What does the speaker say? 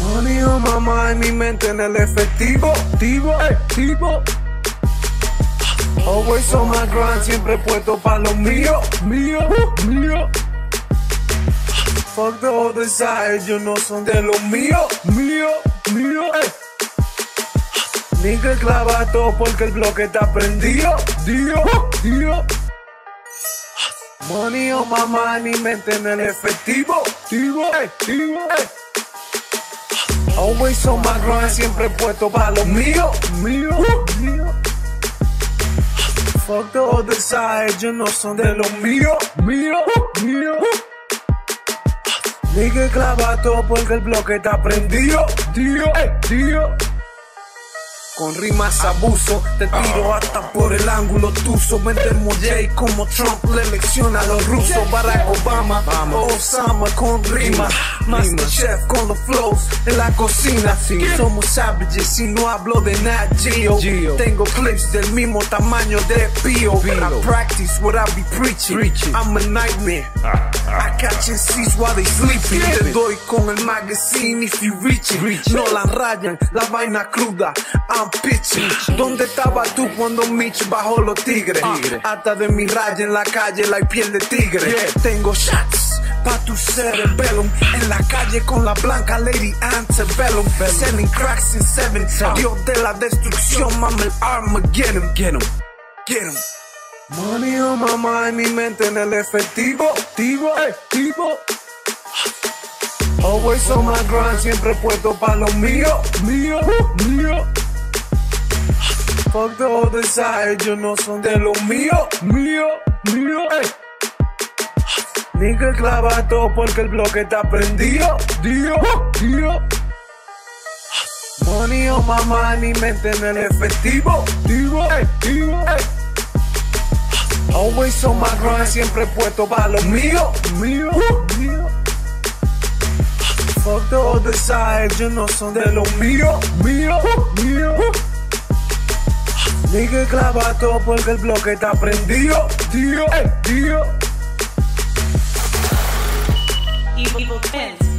Money on my mind, mi mente en el efectivo, tivo, activo. Always on my grind, siempre puesto pa' lo mío, mío, mío. Fuck the other side, ellos no son de lo mío, mío, mío. ey. Nigga clava todo porque el bloque está prendido, Dio, Dio. Money on my mi mente en el efectivo, tivo, activo. ey. Always on my grind, siempre puesto pa' lo mío, mío, mío. Fuck the other side, ellos no son de lo mío, mío, mío. Nigga clava todo porque el bloque está prendido, tío, tío. Con rimas abuso, te tiro hasta por el ángulo tuzo. Vendemos J como Trump le elecciona a los rusos. Barack Obama, Osama con rima. Masterchef con los flows en la cocina. Somos savages y no hablo de Nat Geo. Tengo clips del mismo tamaño de Pio. I practice what I be preaching. I'm a nightmare. I catch and seize while they sleeping. Te doy con el magazine if you reach it. No la rayan, la vaina cruda. I'm pitching. ¿Dónde estabas tú cuando Mitch bajó los tigres? Hasta de mi raya en la calle la piel de tigre. Tengo shots pa' tu cerebellum. En la calle con la blanca Lady Antebellum. Selling cracks in seven. Dios de la destrucción, mama el Armageddon. Get 'em, get 'em. Money on my mind, mi mente en el efectivo, tivo, activo. Always on my grind, siempre puesto pa' lo mío, mío, mío. Fuck the other side, no son de lo mío, mío, mío, ey. Nigga clava todo porque el bloque está prendido, Dio, Dio. Money on my mi mente en el efectivo, Tivo, activo, ey. Always on my grind, siempre puesto pa' lo mío, mío, mío. Fuck the other side, no son de lo mío, mío, mío. Nigga clava todo porque el bloque está prendido, tío, tío. Evil now.